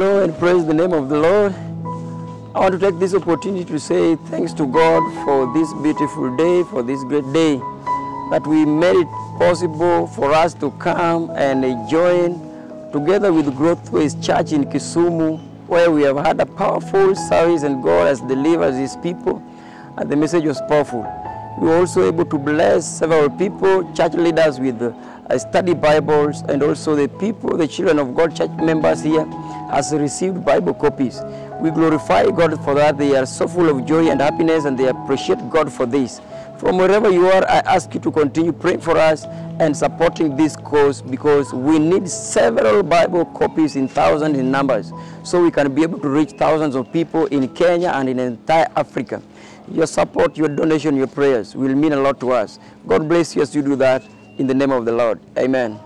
praise the name of the Lord. I want to take this opportunity to say thanks to God for this beautiful day, for this great day, that we made it possible for us to come and join together with Growth Ways Church in Kisumu, where we have had a powerful service and God has delivered His people, and the message was powerful. We were also able to bless several people, church leaders with uh, study Bibles, and also the people, the children of God, church members here, has received Bible copies. We glorify God for that. They are so full of joy and happiness, and they appreciate God for this. From wherever you are, I ask you to continue praying for us and supporting this cause because we need several Bible copies in thousands in numbers so we can be able to reach thousands of people in Kenya and in entire Africa. Your support, your donation, your prayers will mean a lot to us. God bless you as you do that in the name of the Lord. Amen.